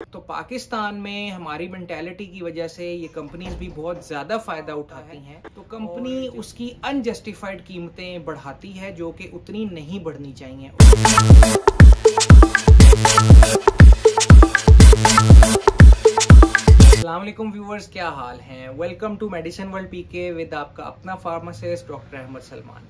तो पाकिस्तान में हमारी मेंटेलिटी की वजह से ये कंपनीज़ भी बहुत ज़्यादा फ़ायदा उठाती हैं। तो कंपनी उसकी अनजस्टिफाइड कीमतें बढ़ाती है जो कि उतनी नहीं बढ़नी चाहिए। अल्लाम व्यूवर्स क्या हाल हैं? Welcome to medicine world PK with आपका अपना pharmacist doctor Ahmed Salman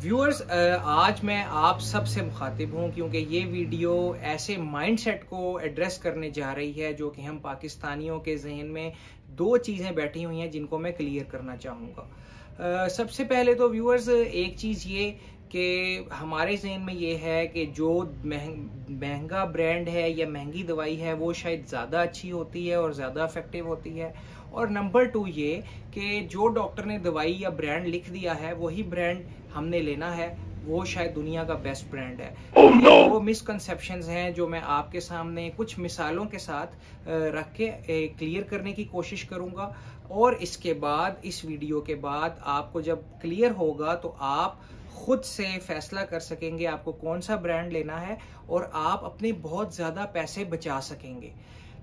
viewers आज मैं आप सबसे मुखातिब हूँ क्योंकि ये वीडियो ऐसे माइंडसेट को एड्रेस करने जा रही है जो कि हम पाकिस्तानियों के जहन में दो चीज़ें बैठी हुई हैं जिनको मैं क्लियर करना चाहूँगा। सबसे पहले तो व्यूअर्स एक चीज़ ये कि हमारे जहन में ये है कि जो महँगा ब्रांड है या महँगी दवाई है, वो शायद ज़्यादा अच्छी होती है और ज़्यादा इफ़ेक्टिव होती है। और नंबर टू ये कि जो डॉक्टर ने दवाई या ब्रांड लिख दिया है, वही ब्रांड हमने लेना है वो शायद दुनिया का बेस्ट ब्रांड है। Oh, no. वो मिसकनसेप्शन हैं जो मैं आपके सामने कुछ मिसालों के साथ रख के क्लियर करने की कोशिश करूँगा। और इसके बाद इस वीडियो के बाद आपको जब क्लियर होगा तो आप खुद से फैसला कर सकेंगे आपको कौन सा ब्रांड लेना है और आप अपने बहुत ज़्यादा पैसे बचा सकेंगे।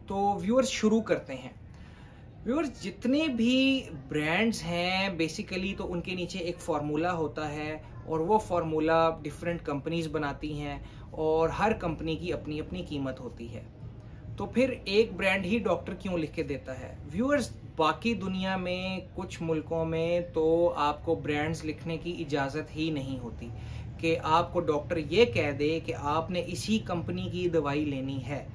तो व्यूअर्स शुरू करते हैं। व्यूअर्स जितने भी ब्रांड्स हैं बेसिकली तो उनके नीचे एक फार्मूला होता है और वो फार्मूला डिफरेंट कंपनीज़ बनाती हैं और हर कंपनी की अपनी अपनी कीमत होती है। तो फिर एक ब्रांड ही डॉक्टर क्यों लिख के देता है? व्यूअर्स बाकी दुनिया में कुछ मुल्कों में तो आपको ब्रांड्स लिखने की इजाज़त ही नहीं होती कि आपको डॉक्टर ये कह दे कि आपने इसी कंपनी की दवाई लेनी है।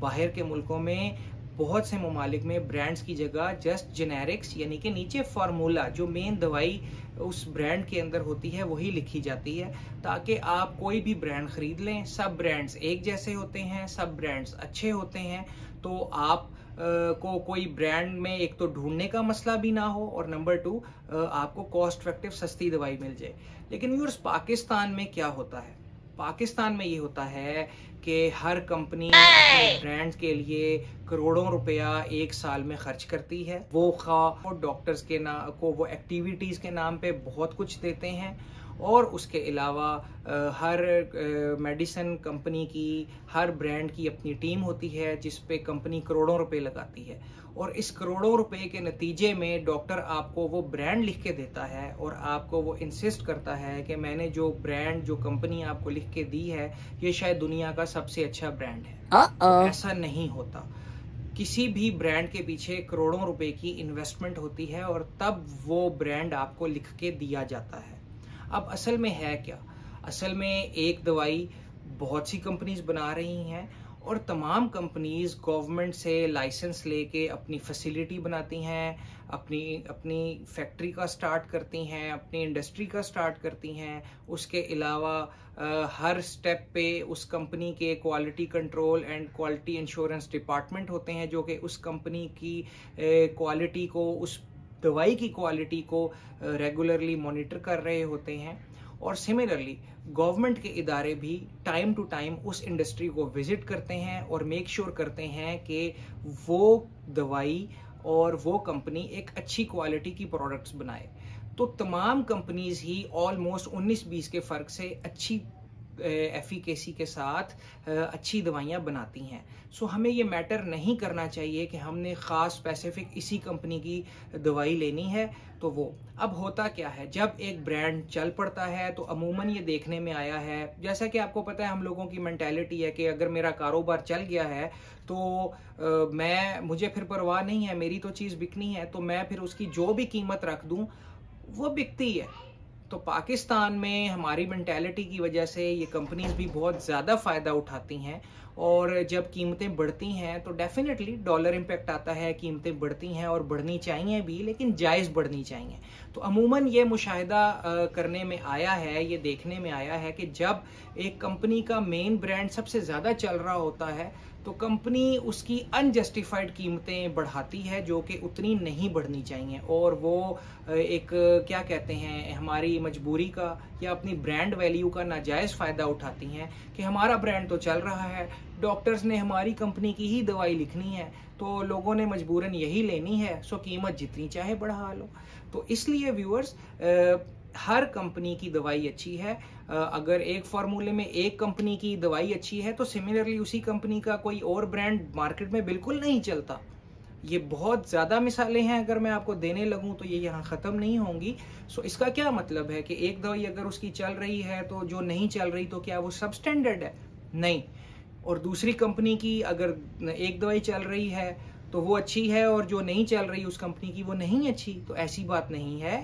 बाहर के मुल्कों में बहुत से ममालिक में ब्रांड्स की जगह जस्ट जेनेरिक्स यानी कि नीचे फार्मूला जो मेन दवाई उस ब्रांड के अंदर होती है, वही लिखी जाती है, ताकि आप कोई भी ब्रांड खरीद लें। सब ब्रांड्स एक जैसे होते हैं, सब ब्रांड्स अच्छे होते हैं तो आप को कोई ब्रांड में एक तो ढूँढने का मसला भी ना हो, और नंबर टू आपको कॉस्ट इफ़ेक्टिव सस्ती दवाई मिल जाए। लेकिन व्यूर्स पाकिस्तान में क्या होता है? पाकिस्तान में ये होता है कि हर कंपनी ब्रांड के लिए करोड़ों रुपया एक साल में खर्च करती है। वो खा वो डॉक्टर्स के नाम को वो एक्टिविटीज़ के नाम पे बहुत कुछ देते हैं। और उसके अलावा हर मेडिसिन कंपनी की हर ब्रांड की अपनी टीम होती है जिस पे कंपनी करोड़ों रुपए लगाती है। और इस करोड़ों रुपए के नतीजे में डॉक्टर आपको वो ब्रांड लिख के देता है और आपको वो इंसिस्ट करता है कि मैंने जो ब्रांड जो कंपनी आपको लिख के दी है ये शायद दुनिया का सबसे अच्छा ब्रांड है। तो ऐसा नहीं होता। किसी भी ब्रांड के पीछे करोड़ों रुपए की इन्वेस्टमेंट होती है और तब वो ब्रांड आपको लिख के दिया जाता है। अब असल में है क्या? असल में एक दवाई बहुत सी कंपनीज़ बना रही हैं और तमाम कंपनीज़ गवर्नमेंट से लाइसेंस लेके अपनी फैसिलिटी बनाती हैं, अपनी अपनी फैक्ट्री का स्टार्ट करती हैं, अपनी इंडस्ट्री का स्टार्ट करती हैं। उसके अलावा हर स्टेप पे उस कंपनी के quality control and quality insurance department होते हैं जो कि उस कंपनी की क्वालिटी को उस दवाई की क्वालिटी को रेगुलरली मॉनिटर कर रहे होते हैं। और सिमिलरली गवर्नमेंट के इदारे भी टाइम टू टाइम उस इंडस्ट्री को विज़िट करते हैं और मेक श्योर sure करते हैं कि वो दवाई और वो कंपनी एक अच्छी क्वालिटी की प्रोडक्ट्स बनाए। तो तमाम कंपनीज़ ही ऑलमोस्ट 19-20 के फ़र्क से अच्छी एफिकेसी के साथ अच्छी दवाइयाँ बनाती हैं। सो हमें ये मैटर नहीं करना चाहिए कि हमने ख़ास स्पेसिफिक इसी कंपनी की दवाई लेनी है तो वो। अब होता क्या है? जब एक ब्रांड चल पड़ता है तो अमूमन ये देखने में आया है। जैसा कि आपको पता है हम लोगों की मैंटेलिटी है कि अगर मेरा कारोबार चल गया है तो आ, मैं मुझे फिर परवाह नहीं है मेरी तो चीज़ बिकनी है तो मैं फिर उसकी जो भी कीमत रख दूँ वो बिकती है। तो पाकिस्तान में हमारी मैंटेलिटी की वजह से ये कंपनीज़ भी बहुत ज़्यादा फ़ायदा उठाती हैं। और जब कीमतें बढ़ती हैं तो डेफिनेटली डॉलर इम्पेक्ट आता है, कीमतें बढ़ती हैं और बढ़नी चाहिए भी, लेकिन जायज़ बढ़नी चाहिए। तो अमूमन ये मुशाहिदा करने में आया है, ये देखने में आया है कि जब एक कंपनी का मेन ब्रांड सबसे ज़्यादा चल रहा होता है तो कंपनी उसकी अनजस्टिफाइड कीमतें बढ़ाती है, जो कि उतनी नहीं बढ़नी चाहिए। और वो एक, क्या कहते हैं, हमारी मजबूरी का या अपनी ब्रांड वैल्यू का नाजायज़ फ़ायदा उठाती हैं कि हमारा ब्रांड तो चल रहा है डॉक्टर्स ने हमारी कंपनी की ही दवाई लिखनी है तो लोगों ने मजबूरन यही लेनी है, सो कीमत जितनी चाहे बढ़ा लो। तो इसलिए व्यूअर्स हर कंपनी की दवाई अच्छी है। अगर एक फार्मूले में एक कंपनी की दवाई अच्छी है तो सिमिलरली उसी कंपनी का कोई और ब्रांड मार्केट में बिल्कुल नहीं चलता। ये बहुत ज़्यादा मिसालें हैं अगर मैं आपको देने लगूं तो ये यहाँ ख़त्म नहीं होंगी। सो इसका क्या मतलब है कि एक दवाई अगर उसकी चल रही है तो जो नहीं चल रही तो क्या वो सब स्टैंडर्ड है? नहीं। और दूसरी कंपनी की अगर एक दवाई चल रही है तो वो अच्छी है और जो नहीं चल रही उस कंपनी की वो नहीं अच्छी। तो ऐसी बात नहीं है।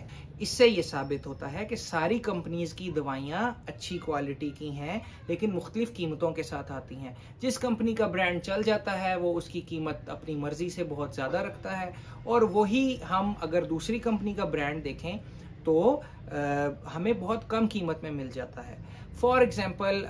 इससे ये साबित होता है कि सारी कंपनीज़ की दवाइयाँ अच्छी क्वालिटी की हैं लेकिन मुख्तलिफ़ कीमतों के साथ आती हैं। जिस कंपनी का ब्रांड चल जाता है वो उसकी कीमत अपनी मर्ज़ी से बहुत ज़्यादा रखता है। और वही हम अगर दूसरी कंपनी का ब्रांड देखें तो आ, हमें बहुत कम कीमत में मिल जाता है। फॉर एग्ज़ाम्पल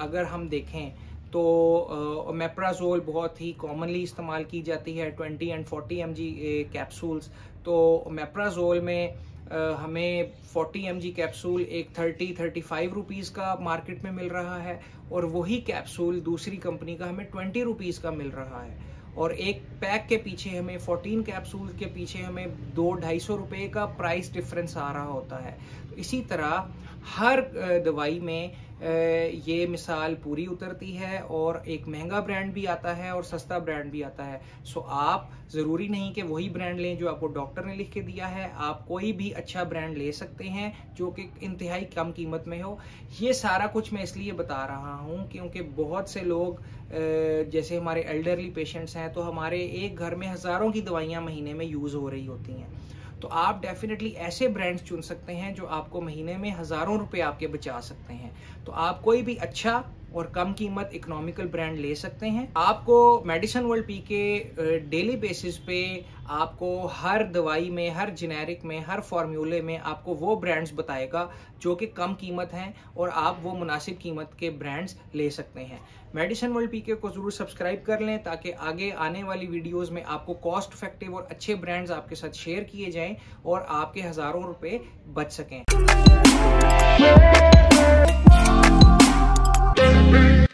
अगर हम देखें तो मेप्राजोल बहुत ही कॉमनली इस्तेमाल की जाती है 20 एंड 40 एम जी कैप्सूल्स तो मेप्राजोल में uh, हमें 40 एम जी कैप्सूल एक 30 35 रुपीज़ का मार्केट में मिल रहा है और वही कैप्सूल दूसरी कंपनी का हमें 20 रुपीज़ का मिल रहा है। और एक पैक के पीछे हमें 14 कैप्सूल के पीछे हमें दो ढाई सौ रुपये का प्राइस डिफरेंस आ रहा होता है। तो इसी तरह हर दवाई में ये मिसाल पूरी उतरती है और एक महँगा ब्रांड भी आता है और सस्ता ब्रांड भी आता है। सो आप ज़रूरी नहीं कि वही ब्रांड लें जो आपको डॉक्टर ने लिख के दिया है। आप कोई भी अच्छा ब्रांड ले सकते हैं जो कि इंतहाई कम कीमत में हो। ये सारा कुछ मैं इसलिए बता रहा हूँ क्योंकि बहुत से लोग जैसे हमारे एल्डरली पेशेंट्स हैं तो हमारे एक घर में हज़ारों की दवाइयाँ महीने में यूज़ हो रही होती हैं। तो आप डेफिनेटली ऐसे ब्रांड्स चुन सकते हैं जो आपको महीने में हज़ारों रुपए आपके बचा सकते हैं। तो आप कोई भी अच्छा और कम कीमत इकोनॉमिकल ब्रांड ले सकते हैं। आपको medicine world P K daily basis पे आपको हर दवाई में, हर जेनेरिक में, हर फार्मूले में आपको वो ब्रांड्स बताएगा जो कि कम कीमत हैं और आप वो मुनासिब कीमत के ब्रांड्स ले सकते हैं। मेडिसिन वर्ल्ड पीके को ज़रूर सब्सक्राइब कर लें ताकि आगे आने वाली वीडियोस में आपको कॉस्ट इफ़ेक्टिव और अच्छे ब्रांड्स आपके साथ शेयर किए जाएँ और आपके हज़ारों रुपए बच सकें। Thank you.